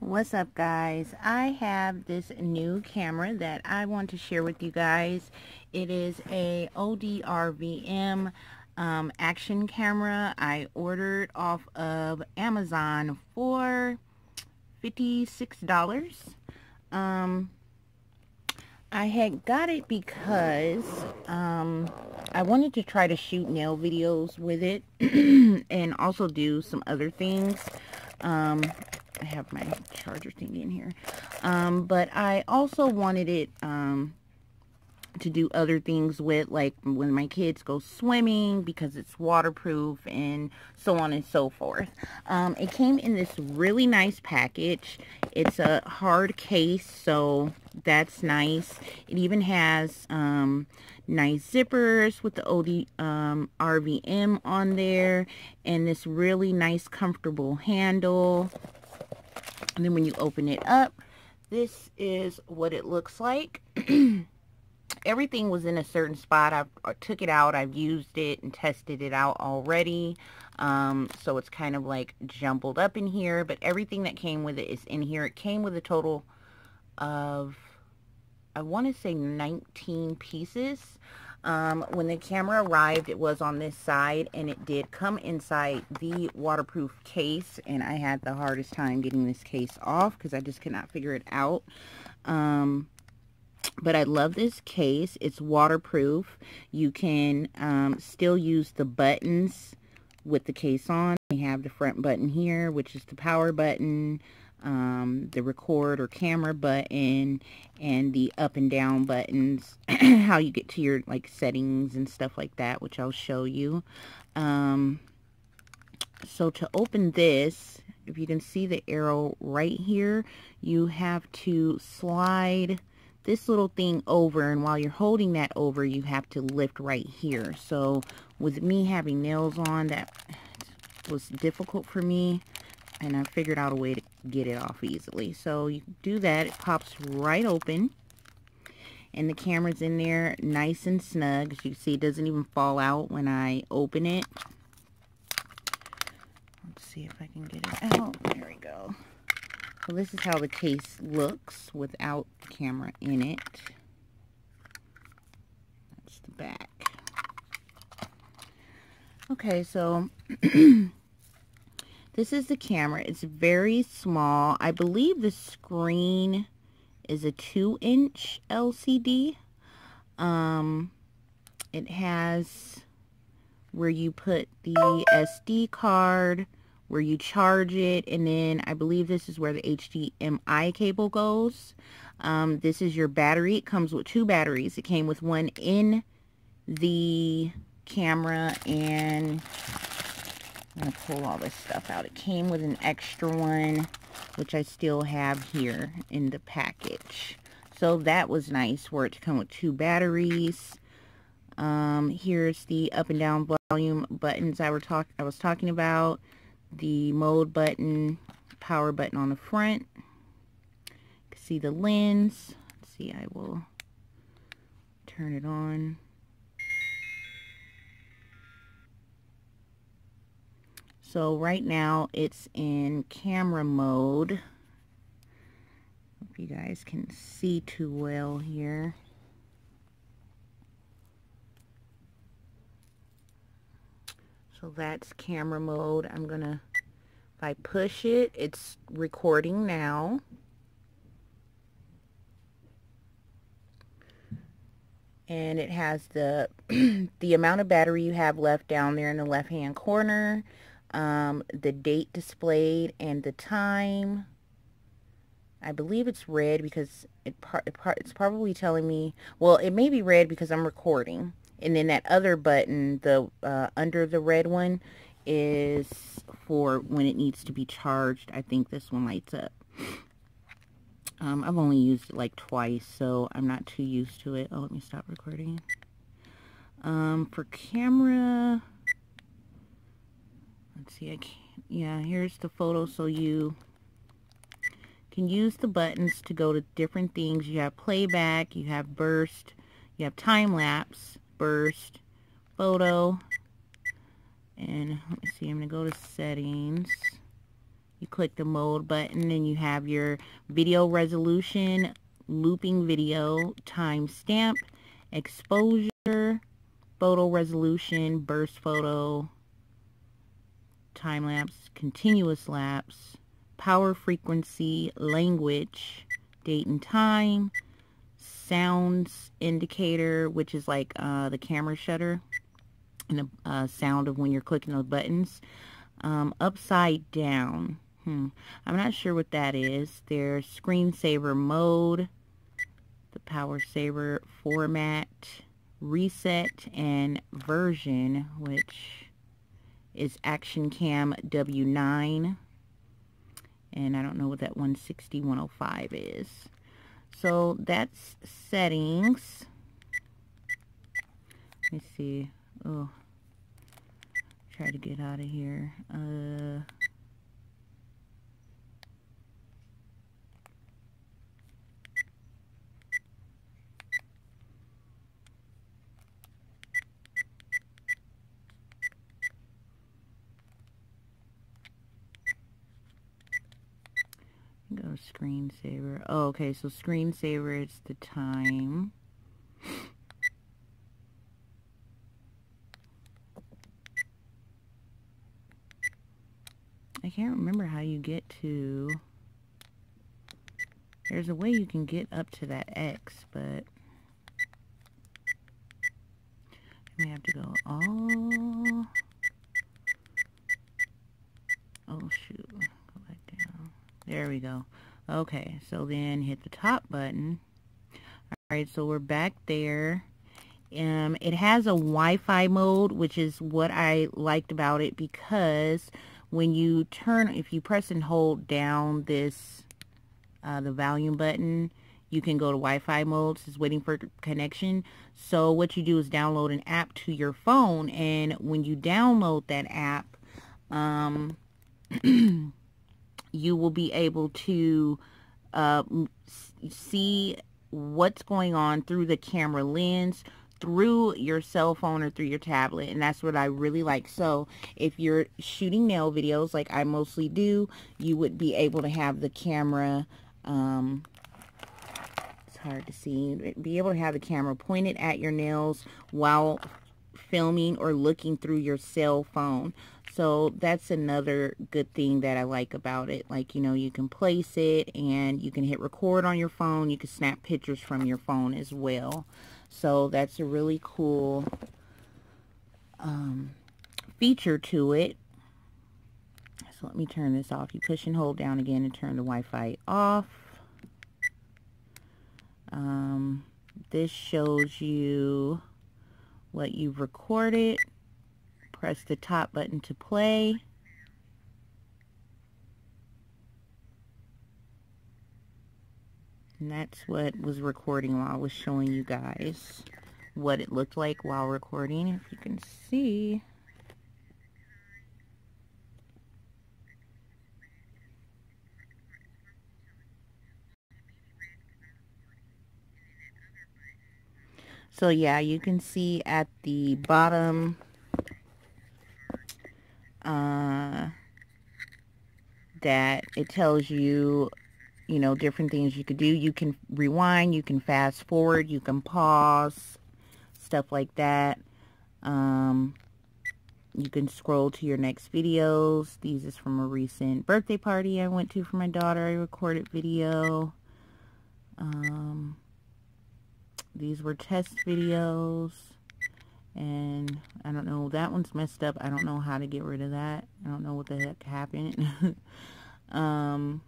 What's up guys? I have this new camera that I want to share with you guys. It is a ODRVM um, action camera I ordered off of Amazon for $56. Um, I had got it because um, I wanted to try to shoot nail videos with it and also do some other things. Um, I have my charger thing in here. Um, but I also wanted it um, to do other things with, like when my kids go swimming because it's waterproof and so on and so forth. Um, it came in this really nice package. It's a hard case, so that's nice. It even has um, nice zippers with the OD um, RVM on there and this really nice comfortable handle and then when you open it up, this is what it looks like. Everything was in a certain spot. I, I took it out. I've used it and tested it out already. Um, so it's kind of like jumbled up in here. But everything that came with it is in here. It came with a total of, I want to say 19 pieces. Um, when the camera arrived, it was on this side, and it did come inside the waterproof case, and I had the hardest time getting this case off because I just could not figure it out. Um, but I love this case. It's waterproof. You can um, still use the buttons with the case on. We have the front button here, which is the power button um, the record or camera button and the up and down buttons how you get to your like settings and stuff like that which I'll show you. Um, so to open this if you can see the arrow right here you have to slide this little thing over and while you're holding that over you have to lift right here. So with me having nails on that was difficult for me and I figured out a way to get it off easily. So you do that, it pops right open and the camera's in there nice and snug. As you can see, it doesn't even fall out when I open it. Let's see if I can get it out. There we go. So this is how the case looks without the camera in it. That's the back. Okay, so This is the camera. It's very small. I believe the screen is a 2-inch LCD. Um, it has where you put the SD card, where you charge it, and then I believe this is where the HDMI cable goes. Um, this is your battery. It comes with two batteries. It came with one in the camera and I'm going to pull all this stuff out. It came with an extra one, which I still have here in the package. So that was nice for it to come with two batteries. Um, here's the up and down volume buttons I, were talk I was talking about. The mode button, power button on the front. see the lens. Let's see, I will turn it on. So right now it's in camera mode. Hope you guys can see too well here. So that's camera mode. I'm going to, if I push it, it's recording now. And it has the, the amount of battery you have left down there in the left hand corner um, the date displayed and the time. I believe it's red because it, par it par it's probably telling me, well, it may be red because I'm recording. And then that other button, the uh, under the red one, is for when it needs to be charged. I think this one lights up. Um, I've only used it like twice, so I'm not too used to it. Oh, let me stop recording. Um, for camera, let's see I can yeah here's the photo. So you can use the buttons to go to different things. You have playback you have burst you have time-lapse burst photo and let me see I'm gonna go to settings. You click the mode button and you have your video resolution, looping video, timestamp, exposure, photo resolution, burst photo, time lapse, continuous lapse, power frequency, language, date and time, sounds indicator, which is like uh, the camera shutter, and the uh, sound of when you're clicking those buttons. Um, upside down, Hmm. I'm not sure what that is. There's screensaver mode, the power saver format, reset, and version, which is Action Cam W9. And I don't know what that 160 105 is. So that's settings. Let me see. Oh, try to get out of here. Uh, Go screensaver. Oh, okay, so screensaver is the time. I can't remember how you get to... There's a way you can get up to that X, but... I may have to go all... Oh, shoot. Go back down. There we go. Okay, so then hit the top button. Alright, so we're back there. Um, it has a Wi-Fi mode, which is what I liked about it because when you turn, if you press and hold down this, uh, the volume button, you can go to Wi-Fi mode. It's waiting for connection. So what you do is download an app to your phone, and when you download that app, um, you will be able to uh, see what's going on through the camera lens through your cell phone or through your tablet and that's what I really like. So if you're shooting nail videos like I mostly do you would be able to have the camera um, it's hard to see be able to have the camera pointed at your nails while filming or looking through your cell phone so that's another good thing that I like about it. Like, you know, you can place it and you can hit record on your phone. You can snap pictures from your phone as well. So that's a really cool um, feature to it. So let me turn this off. You push and hold down again and turn the Wi-Fi off. Um, this shows you what you've recorded press the top button to play. And that's what was recording while I was showing you guys what it looked like while recording. If you can see. So yeah, you can see at the bottom uh, that it tells you, you know, different things you could do. You can rewind, you can fast forward, you can pause, stuff like that. Um, you can scroll to your next videos. These is from a recent birthday party I went to for my daughter. I recorded video. Um, these were test videos and I don't know that one's messed up. I don't know how to get rid of that. I don't know what the heck happened. Um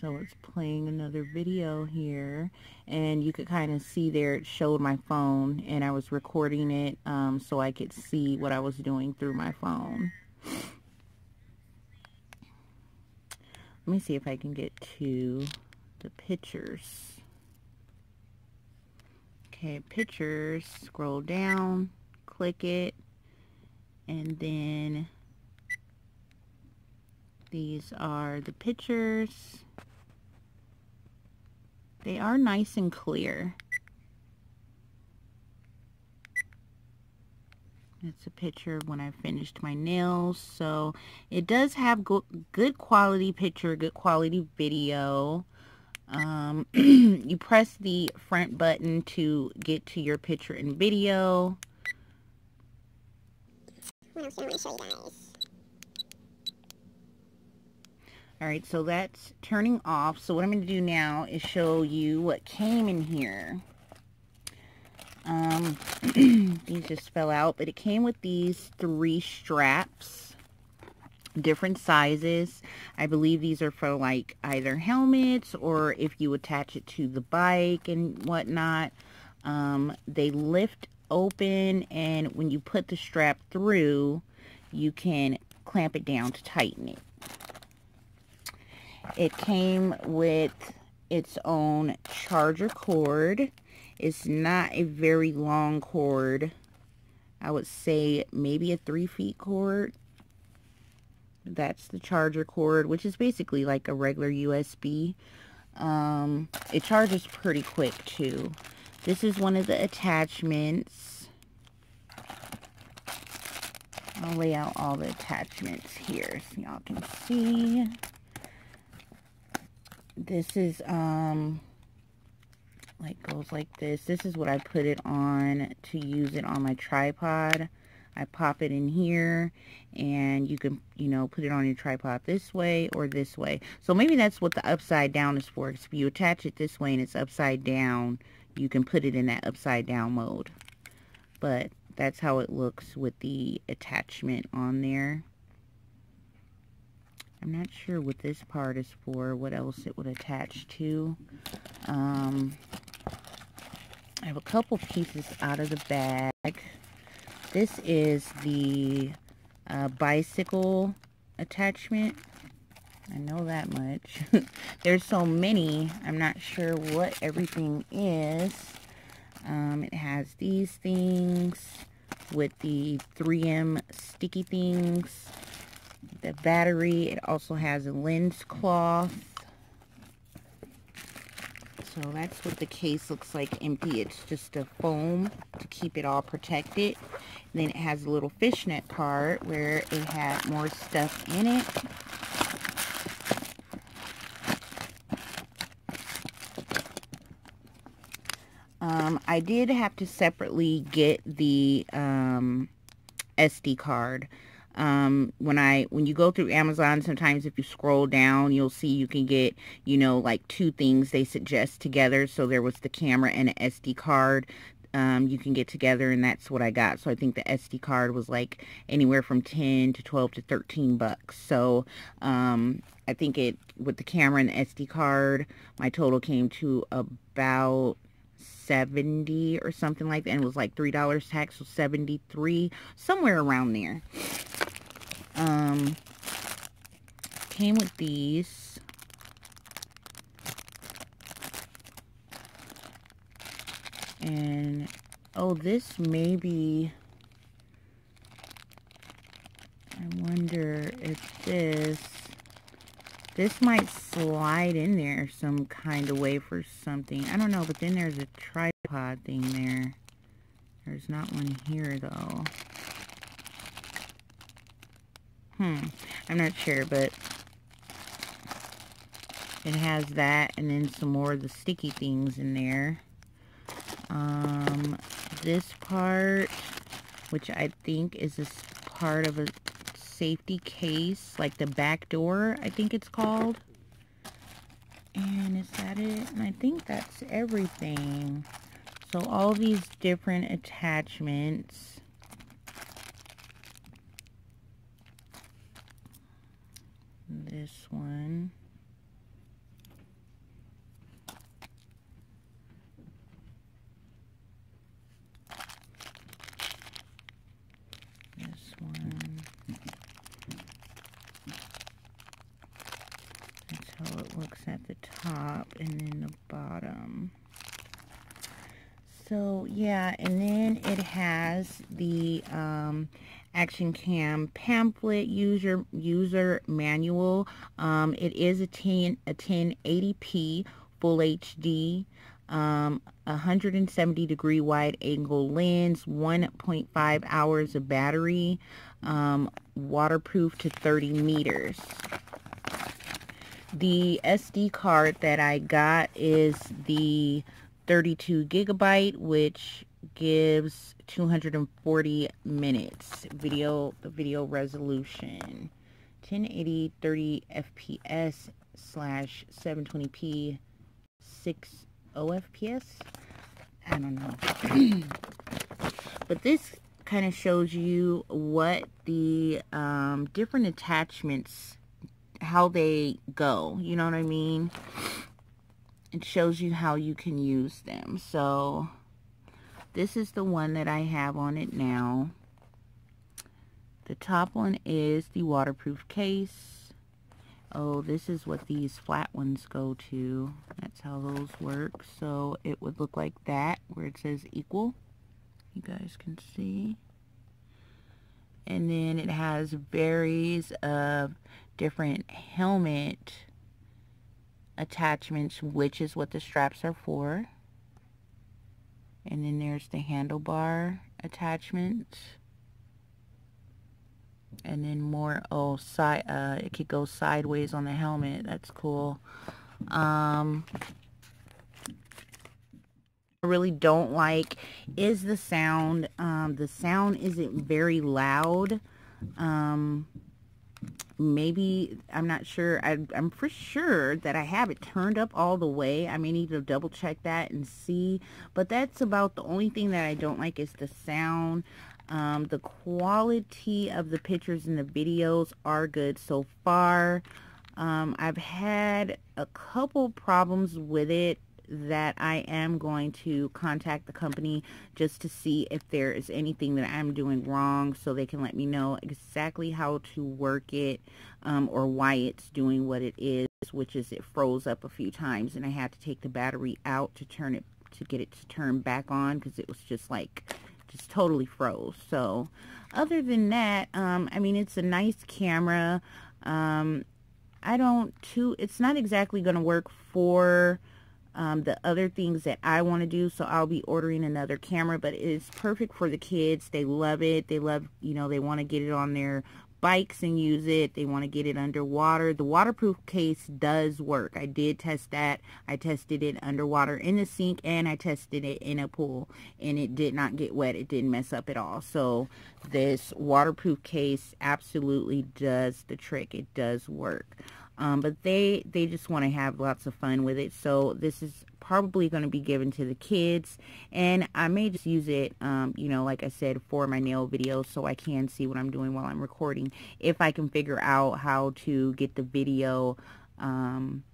so it's playing another video here. And you could kind of see there it showed my phone and I was recording it um, so I could see what I was doing through my phone. Let me see if I can get to the pictures Okay, pictures, scroll down, click it, and then these are the pictures. They are nice and clear. It's a picture of when I finished my nails. So it does have go good quality picture, good quality video. Um, you press the front button to get to your picture and video. Alright, so that's turning off. So what I'm going to do now is show you what came in here. Um, these just fell out, but it came with these three straps, different sizes. I believe these are for like either helmets or if you attach it to the bike and whatnot. Um, they lift open and when you put the strap through, you can clamp it down to tighten it. It came with its own charger cord it's not a very long cord. I would say maybe a three feet cord. That's the charger cord, which is basically like a regular USB. Um, it charges pretty quick too. This is one of the attachments. I'll lay out all the attachments here so y'all can see. This is um like goes like this. This is what I put it on to use it on my tripod. I pop it in here and you can, you know, put it on your tripod this way or this way. So maybe that's what the upside down is for. If you attach it this way and it's upside down, you can put it in that upside down mode. But that's how it looks with the attachment on there. I'm not sure what this part is for, what else it would attach to. Um, I have a couple pieces out of the bag. This is the uh, bicycle attachment. I know that much. There's so many, I'm not sure what everything is. Um, it has these things with the 3M sticky things. The battery, it also has a lens cloth so that's what the case looks like empty. It's just a foam to keep it all protected. And then it has a little fishnet part where it had more stuff in it. Um, I did have to separately get the um, SD card um when i when you go through amazon sometimes if you scroll down you'll see you can get you know like two things they suggest together so there was the camera and an sd card um, you can get together and that's what I got. So I think the SD card was like anywhere from 10 to 12 to 13 bucks. So um, I think it with the camera and SD card, my total came to about 70 or something like that and it was like $3 tax so 73 somewhere around there um, came with these. And, oh, this maybe, I wonder if this, this might slide in there some kind of way for something. I don't know, but then there's a tripod thing there. There's not one here, though. Hmm. I'm not sure, but it has that and then some more of the sticky things in there. Um, this part, which I think is this part of a safety case, like the back door, I think it's called. And is that it? And I think that's everything. So all these different attachments this one. This one. That's how it looks at the top and then the bottom. So yeah, and then it has the um, Action Cam pamphlet user user manual. Um, it is a 10 a 1080p full HD. um, 170 degree wide angle lens, 1.5 hours of battery, um, waterproof to 30 meters. The SD card that I got is the 32 gigabyte, which gives 240 minutes video the video resolution. 1080 30 fps slash 720p 6 OFPS I don't know. But this kind of shows you what the um, different attachments how they go you know what I mean it shows you how you can use them so this is the one that I have on it now. The top one is the waterproof case. Oh, this is what these flat ones go to. That's how those work. So it would look like that where it says equal. You guys can see. And then it has varies of different helmet attachments, which is what the straps are for. And then there's the handlebar attachment and then more oh side uh it could go sideways on the helmet. That's cool. Um I really don't like is the sound um the sound isn't very loud. Um maybe I'm not sure. I, am for sure that I have it turned up all the way. I may need to double check that and see but that's about the only thing that I don't like is the sound. Um, the quality of the pictures and the videos are good so far. Um, I've had a couple problems with it that I am going to contact the company just to see if there is anything that I'm doing wrong so they can let me know exactly how to work it um, or why it's doing what it is, which is it froze up a few times and I had to take the battery out to turn it to get it to turn back on because it was just like just totally froze. So other than that, um, I mean, it's a nice camera. Um, I don't too, it's not exactly going to work for um, the other things that I want to do. So I'll be ordering another camera, but it's perfect for the kids. They love it. They love, you know, they want to get it on their bikes and use it. They want to get it underwater. The waterproof case does work. I did test that. I tested it underwater in the sink and I tested it in a pool and it did not get wet. It didn't mess up at all. So this waterproof case absolutely does the trick. It does work. Um, but they, they just want to have lots of fun with it. So this is probably going to be given to the kids. And I may just use it, um, you know, like I said, for my nail videos so I can see what I'm doing while I'm recording. If I can figure out how to get the video, um,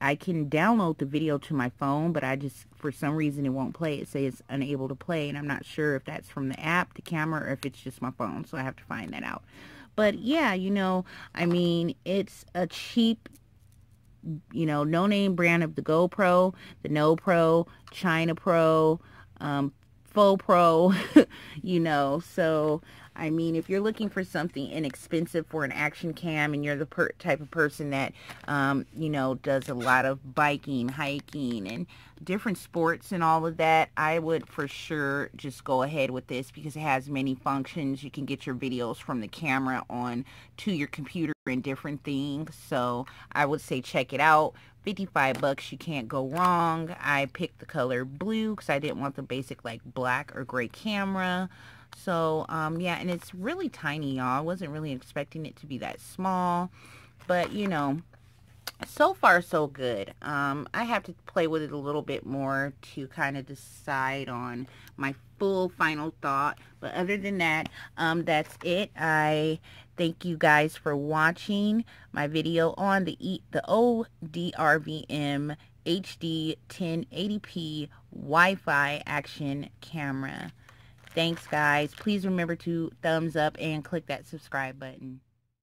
I can download the video to my phone, but I just, for some reason, it won't play. It says unable to play, and I'm not sure if that's from the app, the camera, or if it's just my phone, so I have to find that out. But yeah, you know, I mean, it's a cheap, you know, no-name brand of the GoPro, the No Pro, China Pro, um, Faux Pro, you know, so I mean, if you're looking for something inexpensive for an action cam and you're the type of person that, um, you know, does a lot of biking, hiking, and different sports and all of that, I would for sure just go ahead with this because it has many functions. You can get your videos from the camera on to your computer and different things. So I would say check it out. 55 bucks, you can't go wrong. I picked the color blue because I didn't want the basic like black or gray camera. So, um, yeah, and it's really tiny, y'all. I wasn't really expecting it to be that small. But, you know, so far so good. Um, I have to play with it a little bit more to kind of decide on my full final thought. But other than that, um, that's it. I thank you guys for watching my video on the e the ODRVM HD 1080p Wi-Fi action camera. Thanks, guys. Please remember to thumbs up and click that subscribe button.